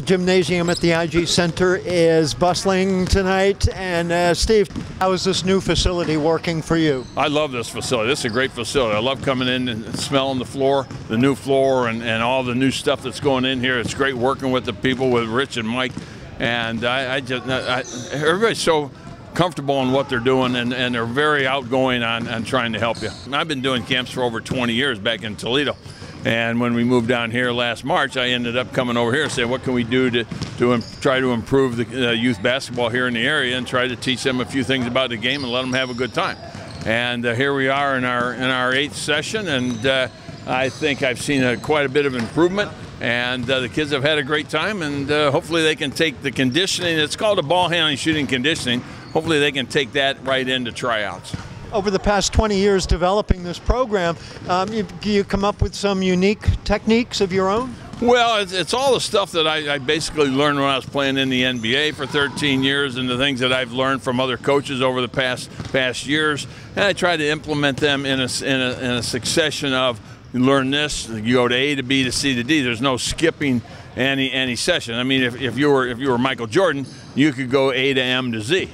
The gymnasium at the IG Center is bustling tonight. And uh, Steve, how is this new facility working for you? I love this facility. This is a great facility. I love coming in and smelling the floor, the new floor, and, and all the new stuff that's going in here. It's great working with the people, with Rich and Mike. And I, I just, I, everybody's so comfortable in what they're doing and, and they're very outgoing on, on trying to help you. I've been doing camps for over 20 years back in Toledo. And when we moved down here last March, I ended up coming over here and saying, what can we do to, to try to improve the uh, youth basketball here in the area and try to teach them a few things about the game and let them have a good time. And uh, here we are in our in our eighth session, and uh, I think I've seen a, quite a bit of improvement. And uh, the kids have had a great time, and uh, hopefully they can take the conditioning. It's called a ball handling shooting conditioning. Hopefully they can take that right into tryouts over the past 20 years developing this program, um, you, you, come up with some unique techniques of your own? Well, it's, it's all the stuff that I, I, basically learned when I was playing in the NBA for 13 years, and the things that I've learned from other coaches over the past past years, and I try to implement them in a, in a, in a succession of you learn this, you go to A to B to C to D. There's no skipping any any session. I mean, if, if you were if you were Michael Jordan, you could go A to M to Z.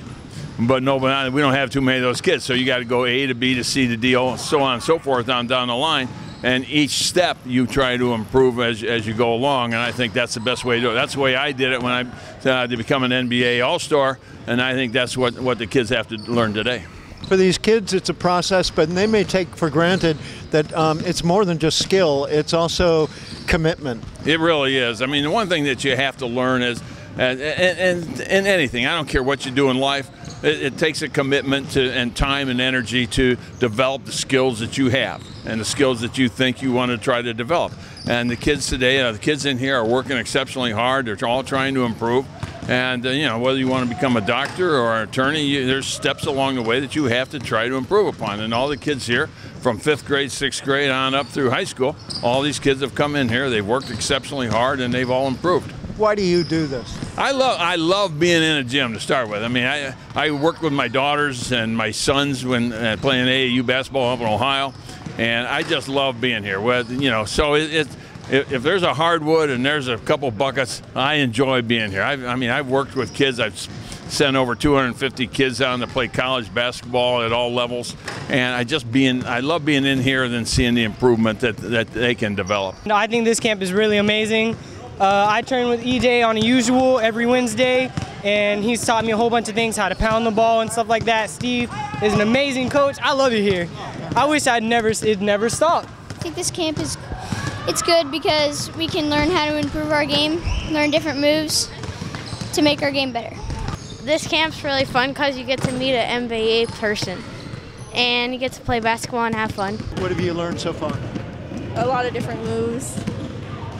But no, but we don't have too many of those kids. So you got to go A to B to C to D, so on and so forth down down the line. And each step you try to improve as, as you go along. And I think that's the best way to do it. That's the way I did it when I uh, to become an NBA All Star. And I think that's what, what the kids have to learn today for these kids, it's a process, but they may take for granted that um, it's more than just skill, it's also commitment. It really is. I mean, the one thing that you have to learn is, and, and, and anything, I don't care what you do in life, it, it, takes a commitment to and time and energy to develop the skills that you have and the skills that you think you want to try to develop. And the kids today, uh, the kids in here are working exceptionally hard. They're all trying to improve. And uh, you know whether you want to become a doctor or an attorney, you, there's steps along the way that you have to try to improve upon. And all the kids here, from fifth grade, sixth grade on up through high school, all these kids have come in here. They've worked exceptionally hard, and they've all improved. Why do you do this? I love I love being in a gym to start with. I mean, I I worked with my daughters and my sons when uh, playing AAU basketball up in Ohio, and I just love being here. With you know, so it, if, there's a hardwood and there's a couple buckets, I enjoy being here. I've, I mean, I've worked with kids. I've sent over 250 kids down to play college basketball at all levels, and I just being I love being in here and then seeing the improvement that that they can develop. No, I think this camp is really amazing. Uh, I train with EJ on a usual every Wednesday, and he's taught me a whole bunch of things, how to pound the ball and stuff like that. Steve is an amazing coach. I love it here. I wish I'd never it never stopped. I think this camp is it's good because we can learn how to improve our game, learn different moves to make our game better. This camp's really fun because you get to meet an NBA person and you get to play basketball and have fun. What have you learned so far? A lot of different moves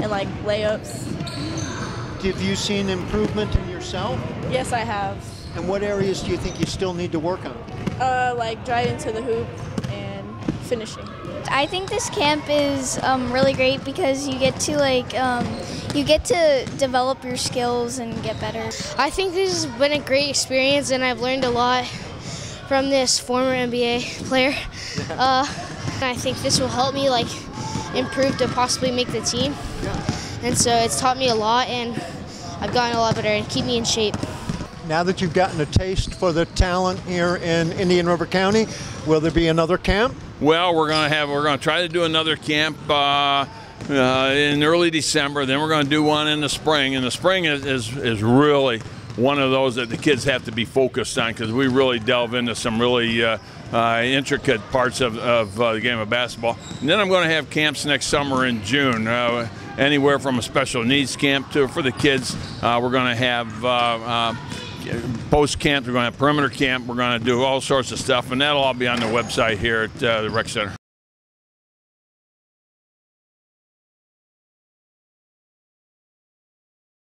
and like layups. Have you seen improvement in yourself? Yes, I have. And what areas do you think you still need to work on? Uh, like driving to the hoop and finishing. I think this camp is um, really great because you get to like um, you get to develop your skills and get better. I think this has been a great experience and I've learned a lot from this former NBA player. Uh, I think this will help me like improve to possibly make the team. And so it's taught me a lot and I've gotten a lot better and keep me in shape. Now that you've gotten a taste for the talent here in Indian River County, will there be another camp? Well, we're going to have we're going to try to do another camp uh, uh, in early December. Then we're going to do one in the spring. And the spring is, is, is really one of those that the kids have to be focused on because we really delve into some really uh, uh, intricate parts of, of uh, the game of basketball. And then I'm going to have camps next summer in June. Uh, anywhere from a special needs camp to for the kids. Uh, we're going to have post camp. We're going to have perimeter camp. We're going to do all sorts of stuff, and that'll all be on the website here at uh, the rec center.